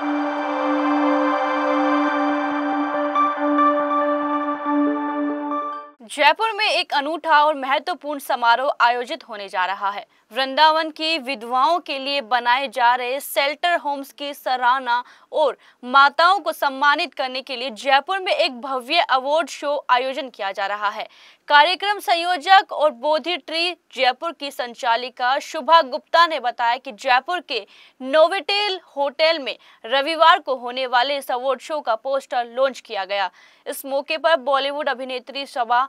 Thank you. Jaipur में एक अनूठा और महत्वपूर्ण समारोह आयोजित होने जा रहा है। वृंदावन की विधवाओं के लिए बनाए जा रहे सेल्टर होम्स की सराहना और माताओं को सम्मानित करने के लिए जयपुर में एक भव्य अवार्ड शो आयोजन किया जा रहा है। कार्यक्रम संयोजक और बोधि ट्री जयपुर की संचालिका शुभा गुप्ता ने बताया कि जयपुर के नोवेटेल होटल में रविवार को होने वाले इस अवार्ड शो का पोस्टर लॉन्च किया गया। इस मौके पर बॉलीवुड अभिनेत्री सभा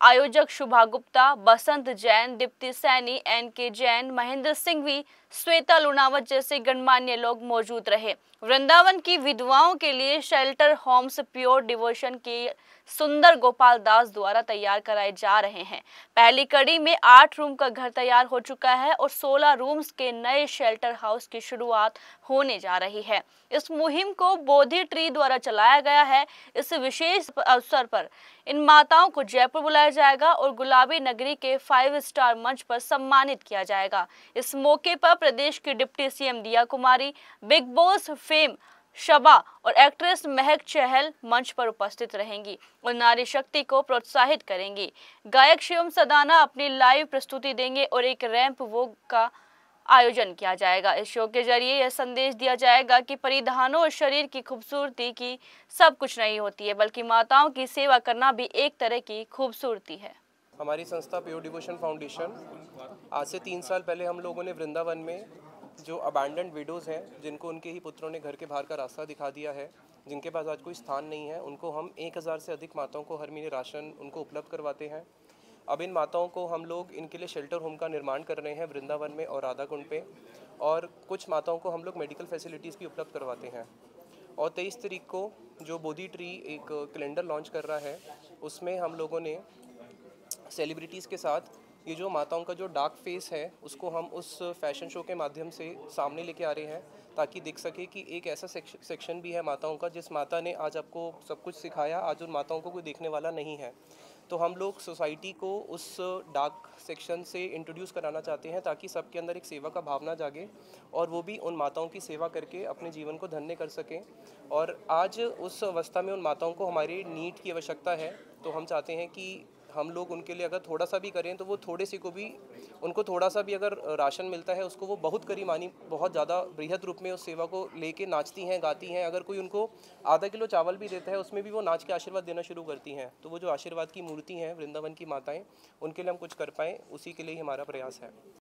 आयोजक शुभा गुप्ता, बसंत जैन, दीप्ति सैनी, एन के जैन, महेंद्र सिंह भी श्वेता लुनावत जैसे गणमान्य लोग मौजूद रहे। वृंदावन की विधवाओं के लिए शेल्टर होम्स प्योर डिवोशन के सुंदर गोपाल दास द्वारा तैयार कराए जा रहे हैं। पहली कड़ी में आठ रूम का घर तैयार हो चुका है और सोलह रूम्स के नए शेल्टर हाउस की शुरुआत होने जा रही है। इस मुहिम को बोधि ट्री द्वारा चलाया गया है। इस विशेष अवसर पर इन माताओं को जयपुर बुलाया जाएगा और गुलाबी नगरी के फाइव स्टार मंच पर सम्मानित किया जाएगा। इस मौके पर प्रदेश की deputy CM Diya Kumari, Bigg Boss fame Shaba और एक्ट्रेस महक चहल मंच पर उपस्थित रहेंगी और नारी शक्ति को प्रोत्साहित करेंगी। गायक शिवम सदाना अपनी लाइव प्रस्तुति देंगे और एक रैंप वो का आयोजन किया जाएगा। इस शो के ज़रिए यह संदेश दिया जाएगा कि परिधानों और शरीर की खूबसूरती की सब कुछ नहीं होती है, बल्कि माताओं की सेवा करना भी एक तरह की खूबसूरती है। हमारी संस्था प्योर डिवोशन फाउंडेशन आज से तीन साल पहले हम लोगों ने वृंदावन में जो अबैंडेंड विडोज़ हैं, जिनको उनके ही पुत्रों ने घर के बाहर का रास्ता दिखा दिया है, जिनके पास आज कोई स्थान नहीं है, उनको हम एक हज़ार से अधिक माताओं को हर महीने राशन उनको उपलब्ध करवाते हैं। अब इन माताओं को हम लोग इनके लिए शेल्टर होम का निर्माण कर रहे हैं, वृंदावन में और राधा कुंड पे। और कुछ माताओं को हम लोग मेडिकल फैसिलिटीज़ भी उपलब्ध करवाते हैं। और तेईस तरीक को जो बोधी ट्री एक कैलेंडर लॉन्च कर रहा है, उसमें हम लोगों ने सेलिब्रिटीज़ के साथ ये जो माताओं का जो डार्क फेस है, उसको हम उस फ़ैशन शो के माध्यम से सामने लेके आ रहे हैं, ताकि दिख सके कि एक ऐसा सेक्शन भी है माताओं का, जिस माता ने आज आपको सब कुछ सिखाया, आज उन माताओं को कोई देखने वाला नहीं है। तो हम लोग सोसाइटी को उस डाक सेक्शन से इंट्रोड्यूस कराना चाहते हैं ताकि सबके अंदर एक सेवा का भावना जागे और वो भी उन माताओं की सेवा करके अपने जीवन को धन्य कर सकें। और आज उस अवस्था में उन माताओं को हमारी नीट की आवश्यकता है तो हम चाहते हैं कि हम लोग उनके लिए अगर थोड़ा सा भी करें तो वो थोड़े से को भी, उनको थोड़ा सा भी अगर राशन मिलता है, उसको वो बहुत करी मानी बहुत ज़्यादा बृहद रूप में उस सेवा को लेके नाचती हैं, गाती हैं। अगर कोई उनको आधा किलो चावल भी देता है, उसमें भी वो नाच के आशीर्वाद देना शुरू करती हैं। तो वो जो आशीर्वाद की मूर्ति हैं, वृंदावन की माताएँ, उनके लिए हम कुछ कर पाएँ, उसी के लिए हमारा प्रयास है।